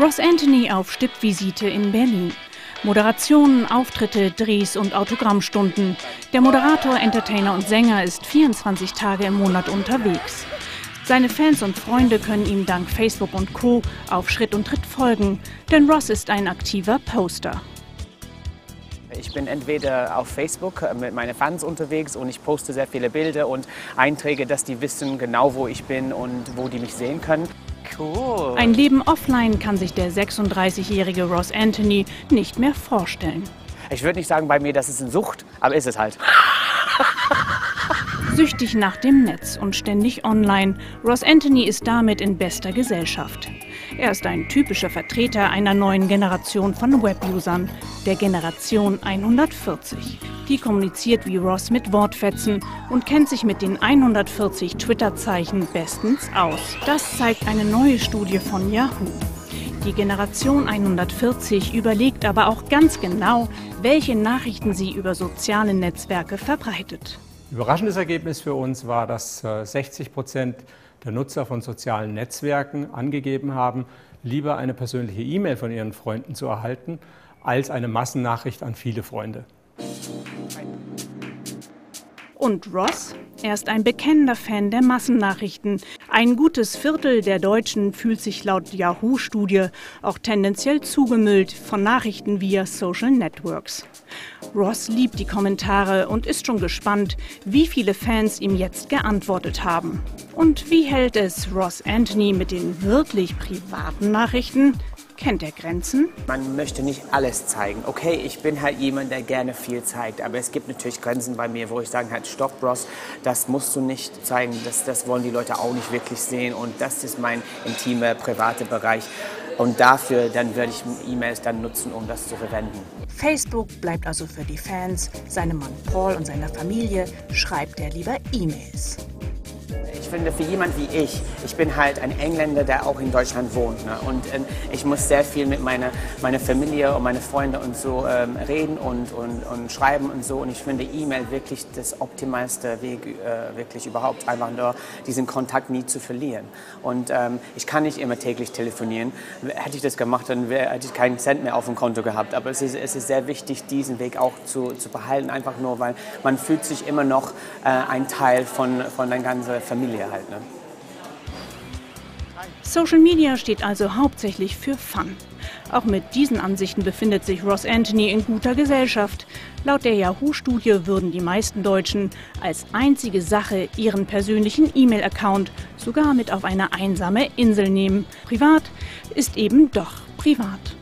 Ross Anthony auf Stippvisite in Berlin. Moderationen, Auftritte, Drehs und Autogrammstunden. Der Moderator, Entertainer und Sänger ist 24 Tage im Monat unterwegs. Seine Fans und Freunde können ihm dank Facebook und Co. auf Schritt und Tritt folgen, denn Ross ist ein aktiver Poster. Ich bin entweder auf Facebook mit meinen Fans unterwegs und ich poste sehr viele Bilder und Einträge, dass die wissen genau, wo ich bin und wo die mich sehen können. Cool. Ein Leben offline kann sich der 36-jährige Ross Anthony nicht mehr vorstellen. Ich würde nicht sagen bei mir, das ist eine Sucht, aber ist es halt. Süchtig nach dem Netz und ständig online. Ross Anthony ist damit in bester Gesellschaft. Er ist ein typischer Vertreter einer neuen Generation von Webusern, der Generation 140. Die kommuniziert wie Ross mit Wortfetzen und kennt sich mit den 140 Twitter-Zeichen bestens aus. Das zeigt eine neue Studie von Yahoo. Die Generation 140 überlegt aber auch ganz genau, welche Nachrichten sie über soziale Netzwerke verbreitet. Überraschendes Ergebnis für uns war, dass 60 äh, Prozent der Nutzer von sozialen Netzwerken angegeben haben, lieber eine persönliche E-Mail von ihren Freunden zu erhalten, als eine Massennachricht an viele Freunde. Und Ross? Er ist ein bekennender Fan der Massennachrichten. Ein gutes Viertel der Deutschen fühlt sich laut Yahoo-Studie auch tendenziell zugemüllt von Nachrichten via Social Networks. Ross liebt die Kommentare und ist schon gespannt, wie viele Fans ihm jetzt geantwortet haben. Und wie hält es Ross Anthony mit den wirklich privaten Nachrichten? Kennt er Grenzen? Man möchte nicht alles zeigen. Okay, ich bin halt jemand, der gerne viel zeigt, aber es gibt natürlich Grenzen bei mir, wo ich sage halt, stopp, Ross, das musst du nicht zeigen, das, das wollen die Leute auch nicht wirklich sehen und das ist mein intimer, privater Bereich. Und dafür dann werde ich E-Mails dann nutzen, um das zu verwenden. Facebook bleibt also für die Fans. Seinem Mann Paul und seiner Familie schreibt er lieber E-Mails ich finde, für jemand wie ich, ich bin halt ein Engländer, der auch in Deutschland wohnt. Ne? Und äh, ich muss sehr viel mit meiner, meiner Familie und meinen Freunden und so ähm, reden und, und, und schreiben und so. Und ich finde E-Mail wirklich das optimalste Weg, äh, wirklich überhaupt, einfach nur diesen Kontakt nie zu verlieren. Und ähm, ich kann nicht immer täglich telefonieren. Hätte ich das gemacht, dann wär, hätte ich keinen Cent mehr auf dem Konto gehabt. Aber es ist, es ist sehr wichtig, diesen Weg auch zu, zu behalten, einfach nur, weil man fühlt sich immer noch äh, ein Teil von, von der ganzen Familie Familie halt. Ne? Social Media steht also hauptsächlich für Fun. Auch mit diesen Ansichten befindet sich Ross Anthony in guter Gesellschaft. Laut der Yahoo-Studie würden die meisten Deutschen als einzige Sache ihren persönlichen E-Mail-Account sogar mit auf eine einsame Insel nehmen. Privat ist eben doch privat.